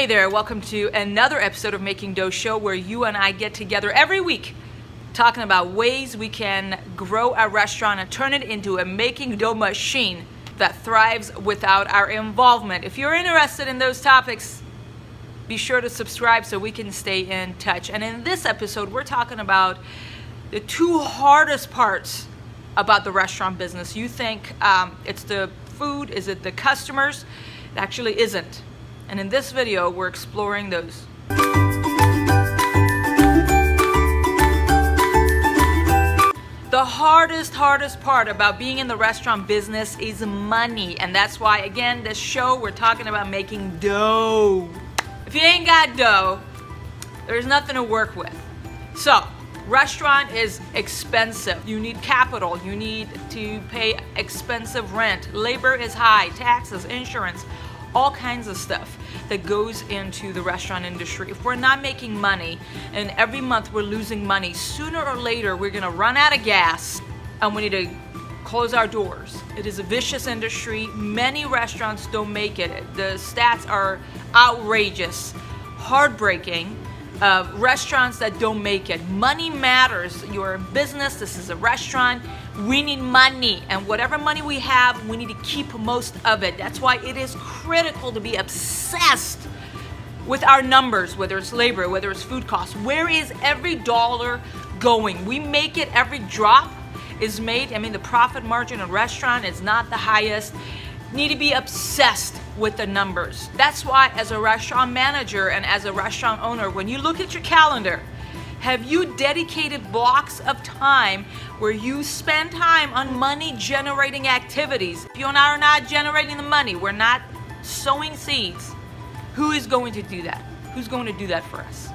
Hey there, welcome to another episode of Making Dough Show where you and I get together every week talking about ways we can grow our restaurant and turn it into a making dough machine that thrives without our involvement. If you're interested in those topics, be sure to subscribe so we can stay in touch. And in this episode, we're talking about the two hardest parts about the restaurant business. You think um, it's the food, is it the customers? It actually isn't. And in this video, we're exploring those. The hardest, hardest part about being in the restaurant business is money. And that's why, again, this show, we're talking about making dough. If you ain't got dough, there's nothing to work with. So, restaurant is expensive. You need capital. You need to pay expensive rent. Labor is high, taxes, insurance, all kinds of stuff that goes into the restaurant industry. If we're not making money and every month we're losing money, sooner or later we're gonna run out of gas and we need to close our doors. It is a vicious industry. Many restaurants don't make it. The stats are outrageous, heartbreaking. Uh, restaurants that don't make it. Money matters. You're a business, this is a restaurant. We need money, and whatever money we have, we need to keep most of it. That's why it is critical to be obsessed with our numbers, whether it's labor, whether it's food costs. Where is every dollar going? We make it, every drop is made. I mean, the profit margin in a restaurant is not the highest. Need to be obsessed with the numbers. That's why, as a restaurant manager and as a restaurant owner, when you look at your calendar, have you dedicated blocks of time where you spend time on money generating activities? If you and I are not generating the money, we're not sowing seeds, who is going to do that? Who's going to do that for us?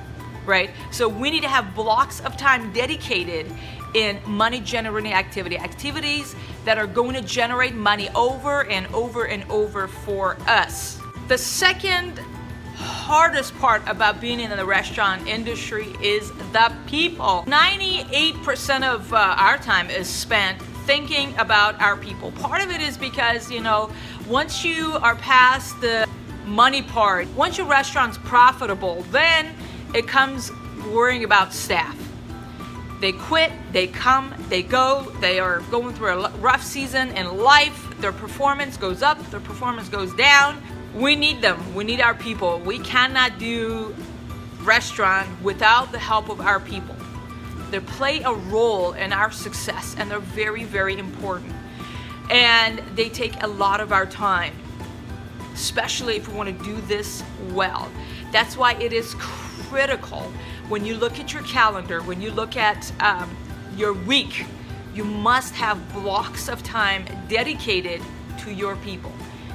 Right? So we need to have blocks of time dedicated in money generating activity, activities that are going to generate money over and over and over for us. The second hardest part about being in the restaurant industry is the people. 98% of uh, our time is spent thinking about our people. Part of it is because, you know, once you are past the money part, once your restaurant's profitable, then it comes worrying about staff. They quit, they come, they go, they are going through a rough season in life, their performance goes up, their performance goes down we need them. We need our people. We cannot do restaurant without the help of our people. They play a role in our success and they're very, very important. And they take a lot of our time, especially if we want to do this well. That's why it is critical when you look at your calendar, when you look at um, your week, you must have blocks of time dedicated to your people,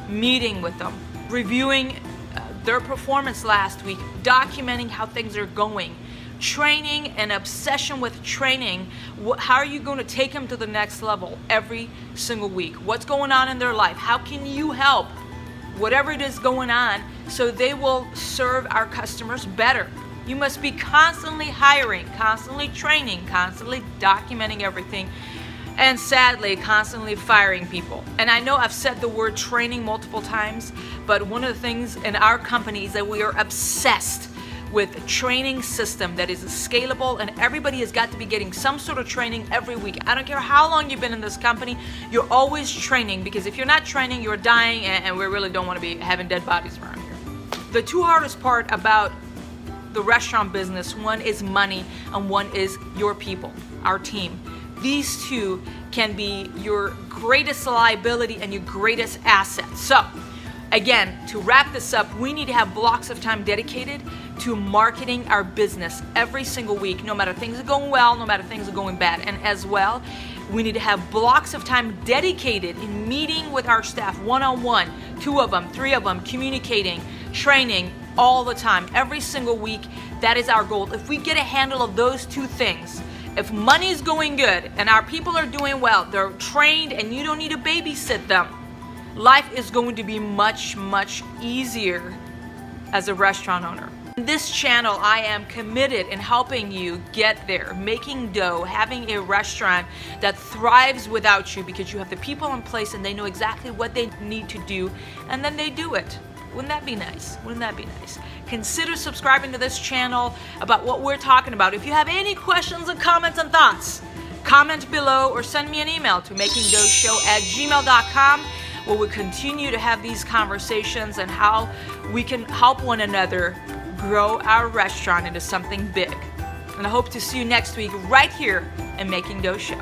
meeting with them, reviewing uh, their performance last week, documenting how things are going, training and obsession with training. How are you going to take them to the next level every single week? What's going on in their life? How can you help whatever it is going on so they will serve our customers better? You must be constantly hiring, constantly training, constantly documenting everything and sadly constantly firing people. And I know I've said the word training multiple times, but one of the things in our company is that we are obsessed with a training system that is scalable and everybody has got to be getting some sort of training every week. I don't care how long you've been in this company, you're always training because if you're not training, you're dying and, we really don't want to be having dead bodies around. The two hardest part about the restaurant business, one is money and one is your people, our team these two can be your greatest liability and your greatest asset. So, again, to wrap this up, we need to have blocks of time dedicated to marketing our business every single week, no matter things are going well, no matter things are going bad. And as well, we need to have blocks of time dedicated in meeting with our staff one on one, two of them, three of them, communicating, training all the time, every single week. That is our goal. If we get a handle of those two things, if money's going good and our people are doing well, they're trained and you don't need to babysit them, life is going to be much, much easier as a restaurant owner. In this channel, I am committed in helping you get there, making dough, having a restaurant that thrives without you because you have the people in place and they know exactly what they need to do and then they do it. Wouldn't that be nice? Wouldn't that be nice? Consider subscribing to this channel about what we're talking about. If you have any questions and comments and thoughts, comment below or send me an email to makingdoughshow at gmail.com where we continue to have these conversations and how we can help one another grow our restaurant into something big. And I hope to see you next week right here in Making Dough Show.